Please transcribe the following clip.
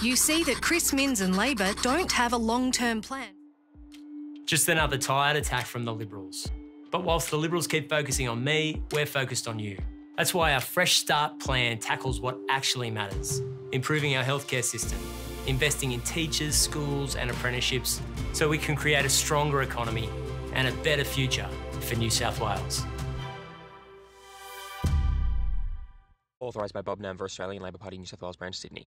You see that Chris Minns and Labor don't have a long term plan. Just another tired attack from the Liberals. But whilst the Liberals keep focusing on me, we're focused on you. That's why our Fresh Start plan tackles what actually matters improving our healthcare system, investing in teachers, schools, and apprenticeships so we can create a stronger economy and a better future for New South Wales. Authorised by Bob Nanva for Australian Labor Party New South Wales branch, Sydney.